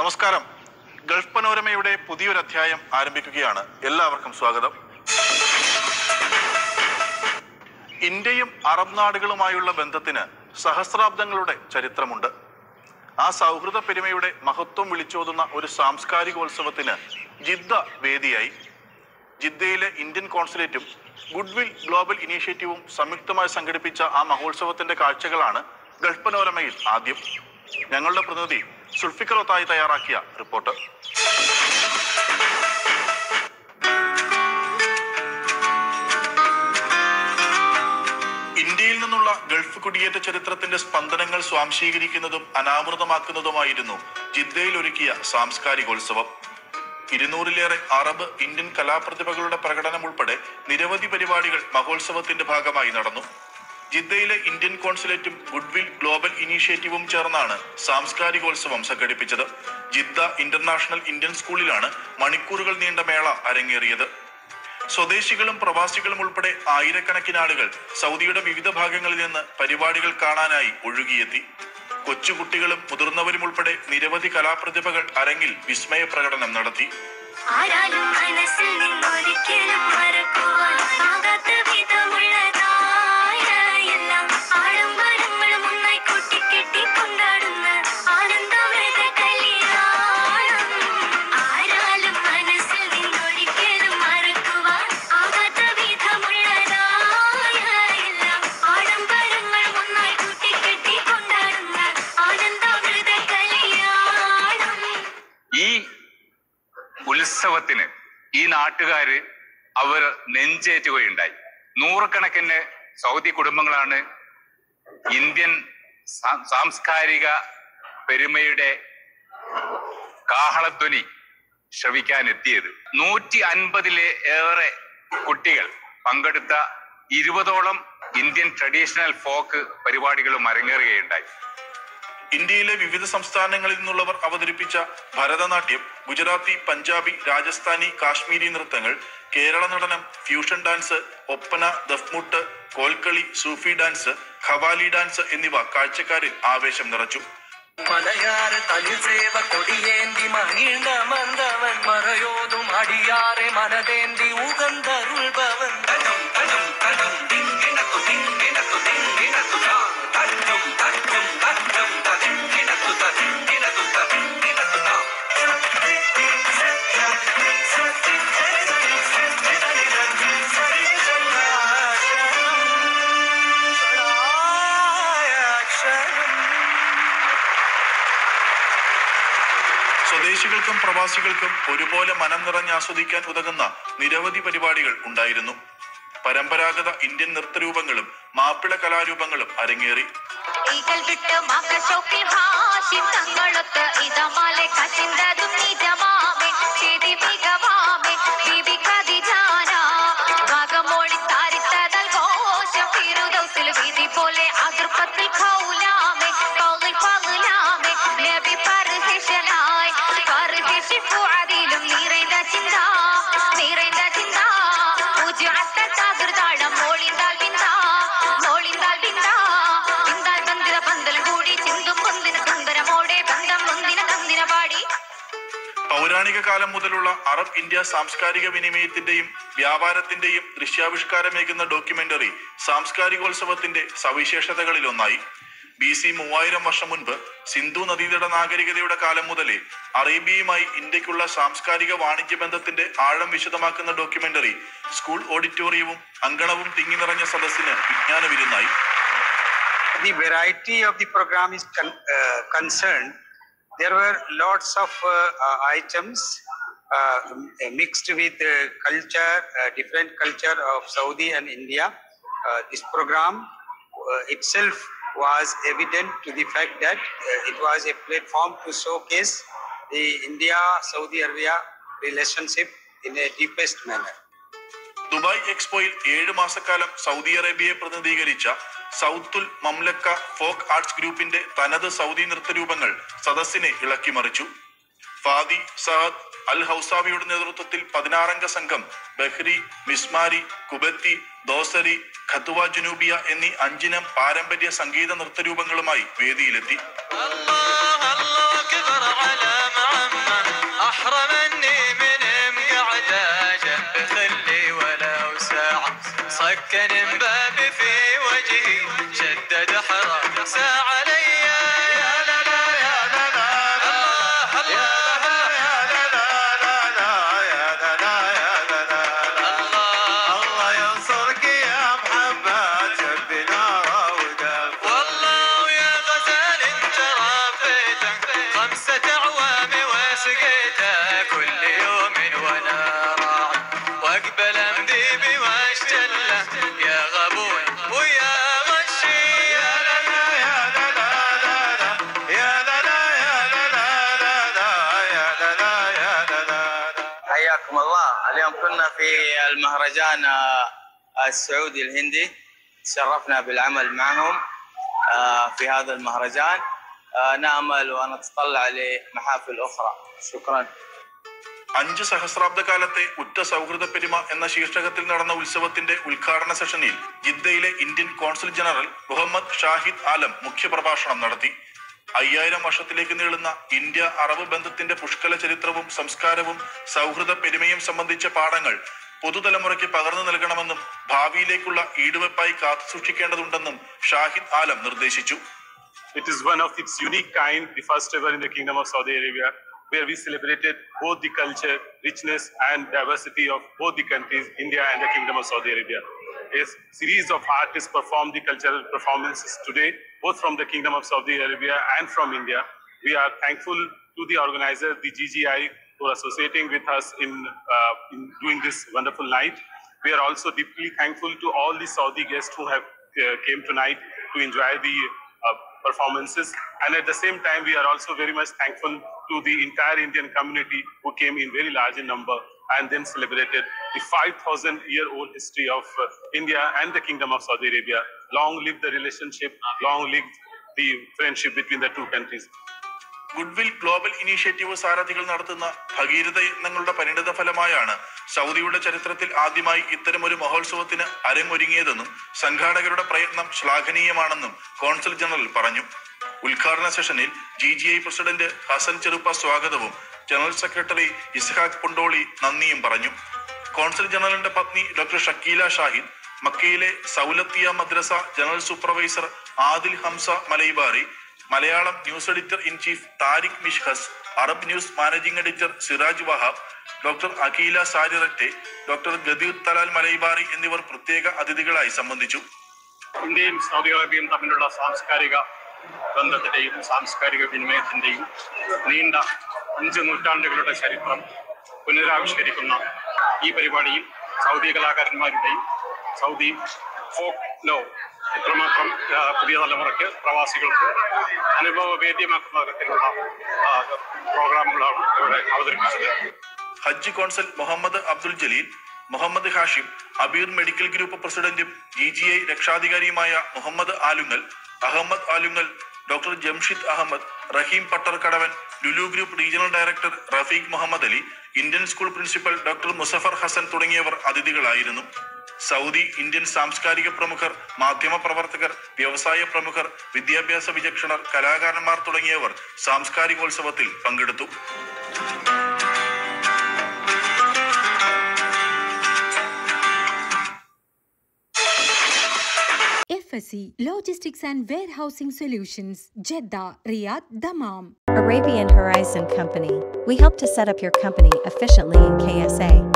നമസ്കാരം. ഗൾഫ് പനോരമയുടെ പുതിയൊരു അധ്യായം ആരംഭിക്കുകയാണ്. എല്ലാവർക്കും സ്വാഗതം. ഇന്ത്യയും അറബ് നാടുകളുമായുള്ള ബന്ധത്തിന് സഹസ്രാബ്ദങ്ങളുടെ ചരിത്രമുണ്ട്. ആ സൗഹൃദ പെരുമയുടെ മഹത്വം വിളിച്ചോതുന്ന ഒരു സാംസ്കാരികോത്സവത്തിന് ജിദ്ദ വേദിയായി. ജിദ്ദയിലെ ഇന്ത്യൻ കോൺസുലേറ്റും ഗുഡ്വിൽ ഗ്ലോബൽ ഇനീഷ്യേറ്റീവും സംയുക്തമായി സംഘടിപ്പിച്ച ആ മഹോത്സവത്തിന്റെ കാഴ്ചകളാണ് ഗൾഫ് പനോരമയിൽ ആദ്യം. ഞങ്ങളുടെ പ്രതിനിധി സുൽഫിക്കർ ഒത്തായി തയ്യാറാക്കിയ റിപ്പോർട്ട്. ഇന്ത്യയിൽ നിന്നുള്ള ഗൾഫ് കുടിയേറ്റ ചരിത്രത്തിന്റെ സ്പന്ദനങ്ങൾ സ്വാംശീകരിക്കുന്നതും അനാമൃതമാക്കുന്നതുമായിരുന്നു ജിദ്ദയിൽ ഒരുക്കിയ സാംസ്കാരികോത്സവം. ഇരുന്നൂറിലേറെ അറബ് ഇന്ത്യൻ കലാപ്രതിഭകളുടെ പ്രകടനം ഉൾപ്പെടെ നിരവധി പരിപാടികൾ മഹോത്സവത്തിന്റെ ഭാഗമായി നടന്നു. ജിദ്ദയിലെ ഇന്ത്യൻ കോൺസുലേറ്റും ഗുഡ്വിൽ ഗ്ലോബൽ ഇനീഷ്യേറ്റീവും ചേർന്നാണ് സാംസ്കാരികോത്സവം സംഘടിപ്പിച്ചത്. ജിദ്ദ ഇന്റർനാഷണൽ ഇന്ത്യൻ സ്കൂളിലാണ് മണിക്കൂറുകൾ നീണ്ട മേള അരങ്ങേറിയത്. സ്വദേശികളും പ്രവാസികളും ഉൾപ്പെടെ ആയിരക്കണക്കിന് ആളുകൾ സൗദിയുടെ വിവിധ ഭാഗങ്ങളിൽ നിന്ന് പരിപാടികൾ കാണാനായി ഒഴുകിയെത്തി. കൊച്ചുകുട്ടികളും മുതിർന്നവരും ഉൾപ്പെടെ നിരവധി കലാപ്രതിഭകൾ അരങ്ങിൽ വിസ്മയ പ്രകടനം നടത്തി. ആരാലും മനസ്സിൽ നിന്നൊരിക്കലും മറക്കുവാൻ ആകാത്ത ഉത്സവത്തിന് ഈ നാട്ടുകാര് അവർ നെഞ്ചേറ്റുകയുണ്ടായി. നൂറുകണക്കിന് സൗദി കുടുംബങ്ങളാണ് ഇന്ത്യൻ സാംസ്കാരിക പെരുമയുടെ കാഹളധ്വനി ശ്രവിക്കാൻ എത്തിയത് നൂറ്റി അൻപതിലെ ഏറെ കുട്ടികൾ പങ്കെടുത്ത ഇരുപതോളം ഇന്ത്യൻ ട്രഡീഷണൽ ഫോക്ക് പരിപാടികളും അരങ്ങേറുകയുണ്ടായി. ഇന്ത്യയിലെ വിവിധ സംസ്ഥാനങ്ങളിൽ നിന്നുള്ളവർ അവതരിപ്പിച്ച ഭരതനാട്യം ഗുജറാത്തി പഞ്ചാബി രാജസ്ഥാനി കാശ്മീരി നൃത്തങ്ങൾ Kerala Natanam fusion dance Oppana Daffmuttu Kolkali sufi dance qawwali dance എന്നിവ കാഴ്ചക്കാരിൽ ആവേശം നിറച്ചു മലയാറ് തലിസേവ കൊടിയേന്തി മണിണ്ട മന്ദവൻ മറയോതും അടിയാറെ മനതേന്തി ഉകന്തരുൾഭവൻ തനും തനും തനും തിങ്ങിണത്തു തിങ്ങിണത്തു തിങ്ങിണത്തു താ. തന്നും തന്നും തന്നും പ്രവാസികൾക്കും ഒരുപോലെ മനം നിറഞ്ഞ് ആസ്വദിക്കാൻ ഉതകുന്ന നിരവധി പരിപാടികൾ ഉണ്ടായിരുന്നു. പരമ്പരാഗത ഇന്ത്യൻ നൃത്തരൂപങ്ങളും മാപ്പിള കലാരൂപങ്ങളും അരങ്ങേറി. പോലെ വിട്ട് പൗരാണിക കാലം മുതലുള്ള അറബ് ഇന്ത്യ സാംസ്കാരിക വിനിമയത്തിന്റെയും വ്യാപാരത്തിന്റെയും ദൃശ്യാവിഷ്കാരമേകുന്ന ഡോക്യുമെന്ററി സാംസ്കാരികോത്സവത്തിന്റെ സവിശേഷതകളിലൊന്നായി. ബി സി മൂവായിരം വർഷം മുൻപ് സിന്ധു നദീതട നാഗരികതയുടെ കാലം മുതലേ അറേബ്യയുമായി ഇന്ത്യക്കുള്ള സാംസ്കാരിക വാണിജ്യ ബന്ധത്തിന്റെ ആഴം വിശദമാക്കുന്ന ഡോക്യുമെന്ററി സ്കൂൾ ഓഡിറ്റോറിയവും അങ്കണവും തിങ്ങി നിറഞ്ഞ സദസ്സിന് വിജ്ഞാന വിരുന്നായി the variety of the program there were lots of uh, uh, items uh, mixed with uh, culture, uh, different culture of Saudi and India. Uh, this program uh, itself was evident to the fact that uh, it was a platform to showcase the India-Saudi Arabia relationship in a deepest manner. Dubai എക്സ്പോയിൽ ഏഴ് മാസക്കാലം Saudi അറേബ്യയെ പ്രതിനിധീകരിച്ച സൗത്തുൽ മംലക്ക folk arts ഗ്രൂപ്പിന്റെ തനത് Saudi നൃത്തരൂപങ്ങൾ സദസ്സിനെ ഇളക്കിമറിച്ചു ഫാദി സഹദ് അൽ ഹൌസാവിയുടെ നേതൃത്വത്തിൽ പതിനാറംഗ സംഘം ബഹ്രി മിസ്മാരി കുബത്തി Dosari ഖത്തുവ ജുനൂബിയ എന്നീ അഞ്ചിനം പാരമ്പര്യ സംഗീത നൃത്തരൂപങ്ങളുമായി വേദിയിലെത്തി. അഹ്റമന്നീ اليوم كنا في المهرجان آه، السعودي الهندي تشرفنا بالعمل معهم آه، في هذا المهرجان آه، نامل ونتطلع لمحافل أخرى شكرا അഞ്ച് സഹസ്രാബ്ദ കാലത്തെ ഉറ്റ സൗഹൃദ പെരുമ എന്ന ശീർഷകത്തിൽ നടന്ന ഉത്സവത്തിന്റെ ഉദ്ഘാടന സെഷനിൽ ജിദ്ദയിലെ Indian consul general Muhammad Shahid Alam മുഖ്യപ്രഭാഷണം നടത്തി അയ്യായിരം വർഷത്തിലേക്ക് നീളുന്ന ഇന്ത്യ അറബ് ബന്ധത്തിന്റെ പുഷ്കല ചരിത്രവും സംസ്കാരവും സൗഹൃദ പെരുമയും സംബന്ധിച്ച പാഠങ്ങൾ പുതുതലമുറയ്ക്ക് പകർന്നു നൽകണമെന്നും ഭാവിയിലേക്കുള്ള ഈടുവെപ്പായി കാത്തുസൂക്ഷിക്കേണ്ടതുണ്ടെന്നും ഷാഹിദ് ആലം നിർദ്ദേശിച്ചു It is one of its unique kind, the first ever in the Kingdom of Saudi Arabia, where we celebrated both the culture, richness, and diversity of both the countries, India and the Kingdom of Saudi Arabia. A series of artists performed the cultural performances today, both from the Kingdom of Saudi Arabia and from India. We are thankful to the organizer, the GGI, for associating with us in, uh, in doing this wonderful night. We are also deeply thankful to all the Saudi guests who have uh, came tonight to enjoy the uh, performances. And at the same time, we are also very much thankful to the entire Indian community who came in very large in number and then celebrated the 5,000 year old history of uh, India and the Kingdom of Saudi Arabia. Long live the relationship, long live the friendship between the two countries. Goodwill global initiative സാരഥികൾ നടത്തുന്ന ഭഗീരഥ യത്നങ്ങളുടെ പരിണിത ഫലമായാണ് സൗദിയുടെ ചരിത്രത്തിൽ ആദ്യമായി ഇത്തരമൊരു മഹോത്സവത്തിന് അരങ്ങൊരുങ്ങിയതെന്നും സംഘാടകരുടെ പ്രയത്നം ശ്ലാഘനീയമാണെന്നും കോൺസൽ ജനറൽ പറഞ്ഞു ഉദ്ഘാടന സെഷനിൽ G G I president Hasan Cheruppa സ്വാഗതവും ജനറൽ സെക്രട്ടറി ഇസ്ഹാഖ് പുണ്ടോളി നന്ദിയും പറഞ്ഞു കോൺസൽ ജനറലിന്റെ പത്നി ഡോക്ടർ ഷക്കീല ഷാഹിദ് മക്കയിലെ Saulatiya madrasa general supervisor Adil Hamza Malaibari Malayalam news editor in chief Tariq Mishkhas Arab news managing editor Siraj Wahab doctor Akeela Sarirete doctor Ghadeer Talal Malaibari എന്നിവർ പ്രത്യേക അതിഥികളായി സംബന്ധിച്ചു. ഇന്ത്യയും Saudi അറേബ്യയും തമ്മിലുള്ള സാംസ്കാരിക ബന്ധത്തിന്റെയും സാംസ്കാരിക വിനിമയത്തിന്റെയും നീണ്ട അഞ്ച് നൂറ്റാണ്ടുകളുടെ ചരിത്രം പുനരാവിഷ്കരിക്കുന്ന ഈ പരിപാടിയിൽ സൗദി കലാകാരന്മാരുടെയും സൗദി ഫോക്ക് ലോ എത്രമാത്രം പുതിയ തലമുറയ്ക്ക് പ്രവാസികൾക്ക് അനുഭവവേദ്യമാക്കുന്ന തരത്തിലുള്ള പ്രോഗ്രാമുകളാണ് ഇവിടെ അവതരിപ്പിച്ചത്. ഹജ്ജ് consul Muhammad Abdul Jaleel Muhammad Hashim Abeer medical group പ്രസിഡന്റും G G I രക്ഷാധികാരിയുമായ Muhammad Alungal Ahmed Alungal doctor Jamshid Ahmed Rahim Pattarkadavan Lulu group regional director Rafeeq Muhammad Ali Indian school principal doctor Musaffar Hasan തുടങ്ങിയവർ അതിഥികളായിരുന്നു. Saudi Indian സാംസ്കാരിക പ്രമുഖർ മാധ്യമ പ്രവർത്തകർ വ്യവസായ പ്രമുഖർ വിദ്യാഭ്യാസ വിചക്ഷണർ കലാകാരന്മാർ തുടങ്ങിയവർ സാംസ്കാരികോത്സവത്തിൽ പങ്കെടുത്തു. FSC Logistics and Warehousing Solutions, Jeddah, Riyadh, Dammam. Arabian Horizon Company. We help to set up your company efficiently in KSA.